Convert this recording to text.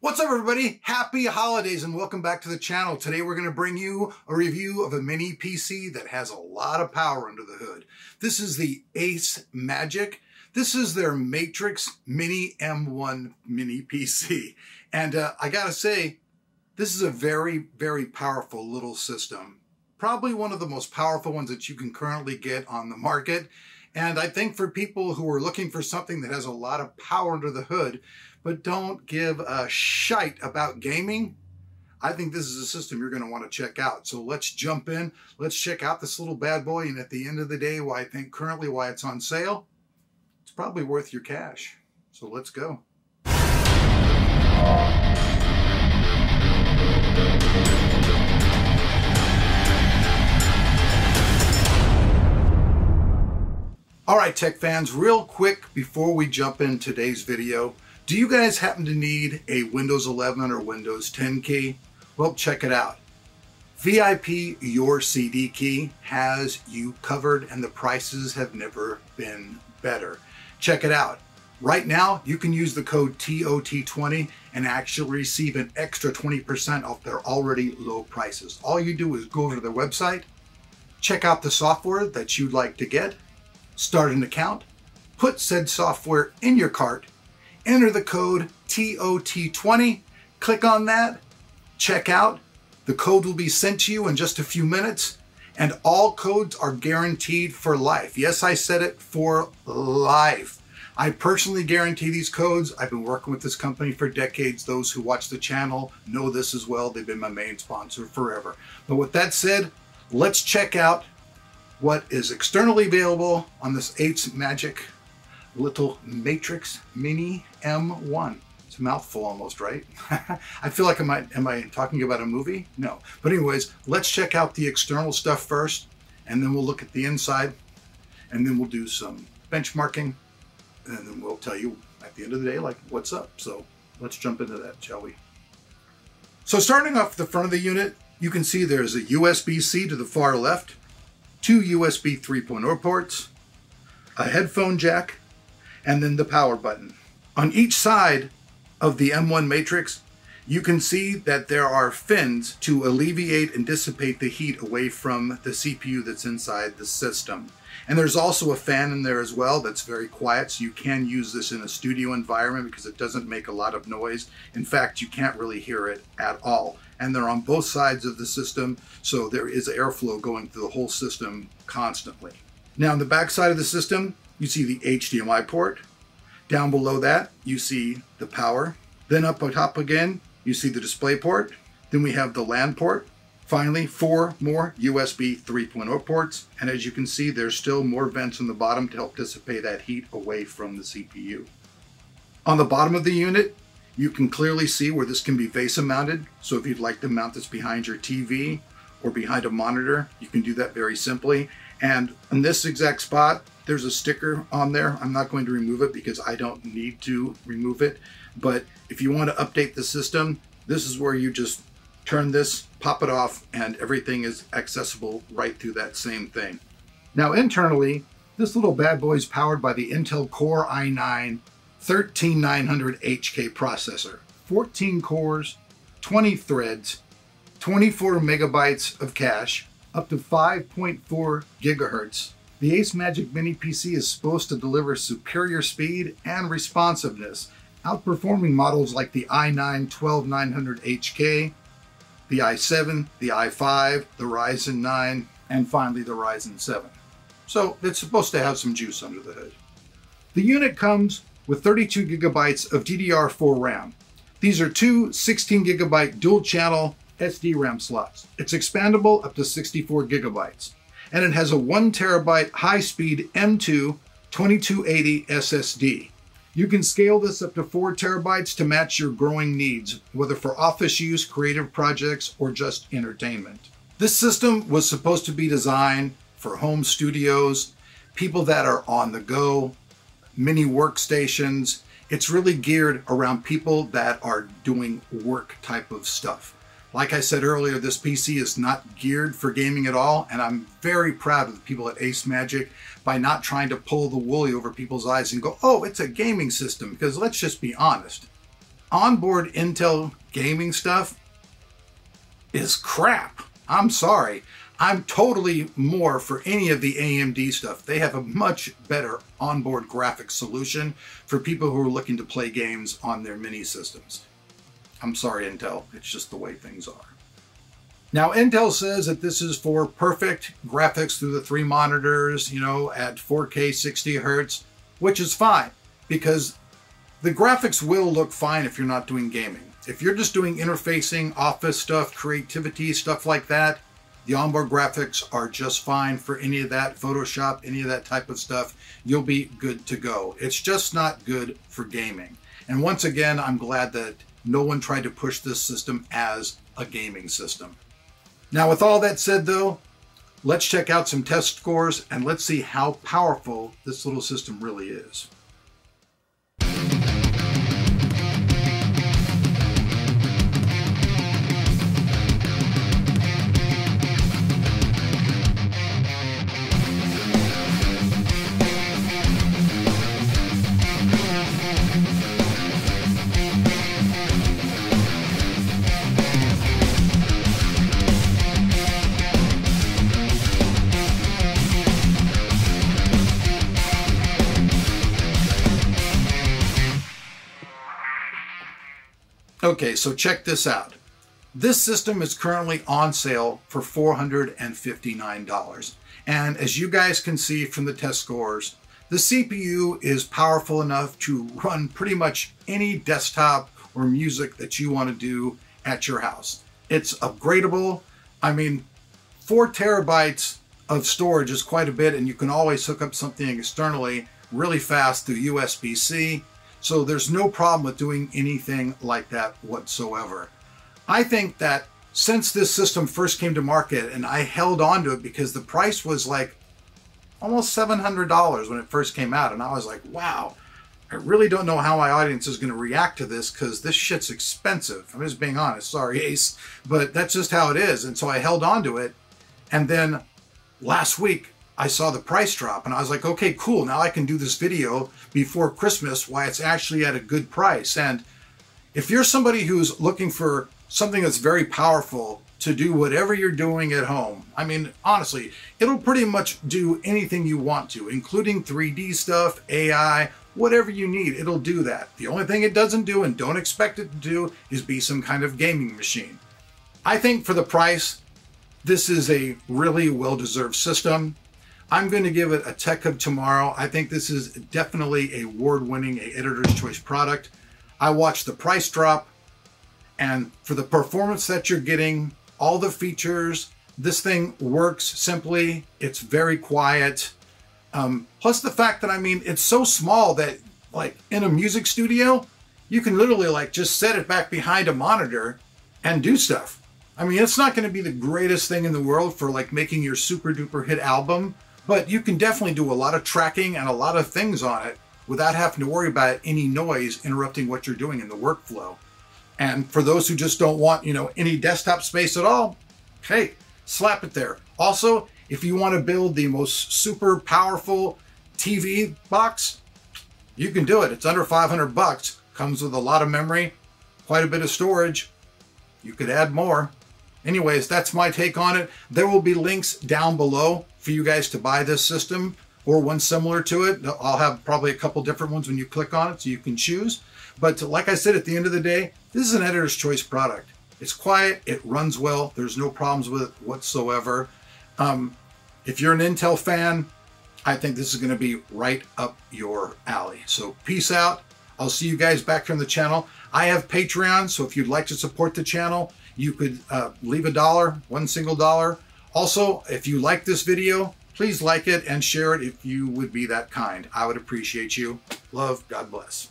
What's up everybody? Happy holidays and welcome back to the channel. Today we're going to bring you a review of a mini PC that has a lot of power under the hood. This is the Ace Magic. This is their Matrix Mini M1 mini PC. And uh, I gotta say, this is a very, very powerful little system. Probably one of the most powerful ones that you can currently get on the market. And I think for people who are looking for something that has a lot of power under the hood, but don't give a shite about gaming, I think this is a system you're going to want to check out. So let's jump in. Let's check out this little bad boy. And at the end of the day, why I think currently why it's on sale, it's probably worth your cash. So let's go. All right, tech fans, real quick before we jump in today's video, do you guys happen to need a Windows 11 or Windows 10 key? Well, check it out. VIP Your CD Key has you covered and the prices have never been better. Check it out. Right now, you can use the code TOT20 and actually receive an extra 20% off their already low prices. All you do is go over to their website, check out the software that you'd like to get, start an account, put said software in your cart, enter the code TOT20, click on that, check out. The code will be sent to you in just a few minutes and all codes are guaranteed for life. Yes, I said it for life. I personally guarantee these codes. I've been working with this company for decades. Those who watch the channel know this as well. They've been my main sponsor forever. But with that said, let's check out what is externally available on this Ace Magic little Matrix Mini M1. It's a mouthful almost, right? I feel like am I, am I talking about a movie? No. But anyways, let's check out the external stuff first, and then we'll look at the inside, and then we'll do some benchmarking, and then we'll tell you at the end of the day, like, what's up. So let's jump into that, shall we? So starting off the front of the unit, you can see there's a USB-C to the far left, two USB 3.0 ports, a headphone jack, and then the power button. On each side of the M1 Matrix, you can see that there are fins to alleviate and dissipate the heat away from the CPU that's inside the system. And there's also a fan in there as well that's very quiet, so you can use this in a studio environment because it doesn't make a lot of noise. In fact, you can't really hear it at all. And they're on both sides of the system, so there is airflow going through the whole system constantly. Now on the back side of the system, you see the HDMI port. Down below that, you see the power. Then up on top again, you see the display port. Then we have the LAN port. Finally, four more USB 3.0 ports. And as you can see, there's still more vents on the bottom to help dissipate that heat away from the CPU. On the bottom of the unit, you can clearly see where this can be VESA mounted. So if you'd like to mount this behind your TV or behind a monitor, you can do that very simply. And in this exact spot, there's a sticker on there. I'm not going to remove it because I don't need to remove it. But if you want to update the system, this is where you just turn this, pop it off, and everything is accessible right through that same thing. Now internally, this little bad boy is powered by the Intel Core i9 13900HK processor. 14 cores, 20 threads, 24 megabytes of cache, up to 5.4 gigahertz, the Ace Magic Mini PC is supposed to deliver superior speed and responsiveness, outperforming models like the i9-12900HK, the i7, the i5, the Ryzen 9, and finally the Ryzen 7. So it's supposed to have some juice under the hood. The unit comes with 32 gigabytes of DDR4 RAM. These are two 16 gigabyte dual channel SD RAM slots. It's expandable up to 64 gigabytes and it has a one terabyte high-speed M2 2280 SSD. You can scale this up to four terabytes to match your growing needs, whether for office use, creative projects, or just entertainment. This system was supposed to be designed for home studios, people that are on the go, mini workstations. It's really geared around people that are doing work type of stuff. Like I said earlier, this PC is not geared for gaming at all, and I'm very proud of the people at Ace Magic by not trying to pull the woolly over people's eyes and go, oh, it's a gaming system, because let's just be honest. onboard Intel gaming stuff is crap. I'm sorry. I'm totally more for any of the AMD stuff. They have a much better onboard graphics solution for people who are looking to play games on their mini systems. I'm sorry, Intel. It's just the way things are. Now, Intel says that this is for perfect graphics through the three monitors, you know, at 4K 60 hertz, which is fine because the graphics will look fine if you're not doing gaming. If you're just doing interfacing, office stuff, creativity, stuff like that, the onboard graphics are just fine for any of that, Photoshop, any of that type of stuff. You'll be good to go. It's just not good for gaming. And once again, I'm glad that no one tried to push this system as a gaming system. Now, with all that said, though, let's check out some test scores and let's see how powerful this little system really is. Okay, so check this out. This system is currently on sale for $459. And as you guys can see from the test scores, the CPU is powerful enough to run pretty much any desktop or music that you want to do at your house. It's upgradable. I mean, four terabytes of storage is quite a bit, and you can always hook up something externally really fast through USB-C so there's no problem with doing anything like that whatsoever. I think that since this system first came to market and I held on to it because the price was like almost $700 when it first came out. And I was like, wow, I really don't know how my audience is going to react to this because this shit's expensive. I'm just being honest. Sorry, Ace. But that's just how it is. And so I held on to it. And then last week, I saw the price drop and I was like, okay, cool. Now I can do this video before Christmas why it's actually at a good price. And if you're somebody who's looking for something that's very powerful to do whatever you're doing at home, I mean, honestly, it'll pretty much do anything you want to, including 3D stuff, AI, whatever you need, it'll do that. The only thing it doesn't do and don't expect it to do is be some kind of gaming machine. I think for the price, this is a really well-deserved system. I'm going to give it a Tech of Tomorrow. I think this is definitely a award-winning, a editor's choice product. I watched the price drop, and for the performance that you're getting, all the features, this thing works simply. It's very quiet. Um, plus the fact that, I mean, it's so small that, like, in a music studio, you can literally, like, just set it back behind a monitor and do stuff. I mean, it's not going to be the greatest thing in the world for, like, making your super duper hit album, but you can definitely do a lot of tracking and a lot of things on it without having to worry about any noise interrupting what you're doing in the workflow. And for those who just don't want, you know, any desktop space at all, hey, slap it there. Also, if you want to build the most super powerful TV box, you can do it. It's under 500 bucks. Comes with a lot of memory, quite a bit of storage. You could add more. Anyways, that's my take on it. There will be links down below for you guys to buy this system or one similar to it. I'll have probably a couple different ones when you click on it so you can choose. But like I said, at the end of the day, this is an editor's choice product. It's quiet, it runs well, there's no problems with it whatsoever. Um, if you're an Intel fan, I think this is going to be right up your alley. So peace out. I'll see you guys back here on the channel. I have Patreon, so if you'd like to support the channel, you could uh, leave a dollar, one single dollar. Also, if you like this video, please like it and share it if you would be that kind. I would appreciate you. Love, God bless.